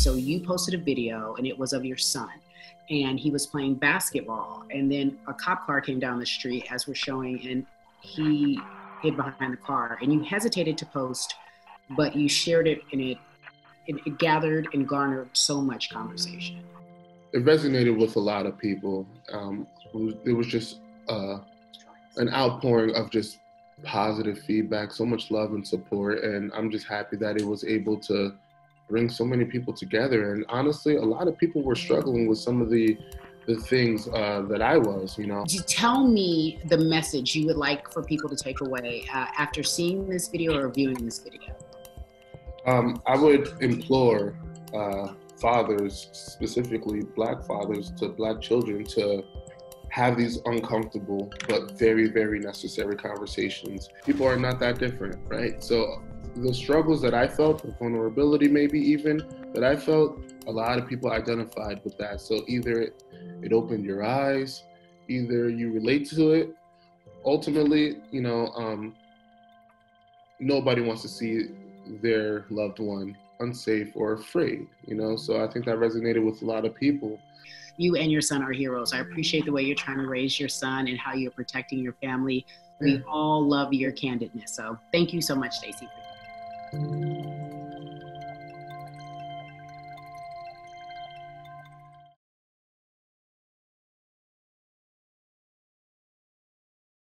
So you posted a video and it was of your son and he was playing basketball. And then a cop car came down the street as we're showing and he hid behind the car. And you hesitated to post, but you shared it and it, it, it gathered and garnered so much conversation. It resonated with a lot of people. Um, it, was, it was just uh, an outpouring of just positive feedback, so much love and support. And I'm just happy that it was able to bring so many people together. And honestly, a lot of people were struggling with some of the the things uh, that I was, you know. You tell me the message you would like for people to take away uh, after seeing this video or viewing this video. Um, I would implore uh, fathers, specifically Black fathers, to Black children to have these uncomfortable but very, very necessary conversations. People are not that different, right? So the struggles that I felt, the vulnerability maybe even that I felt, a lot of people identified with that. So either it, it opened your eyes, either you relate to it. Ultimately, you know, um, nobody wants to see their loved one unsafe or afraid, you know. So I think that resonated with a lot of people you and your son are heroes. I appreciate the way you're trying to raise your son and how you're protecting your family. We all love your candidness. So thank you so much, Stacey. Música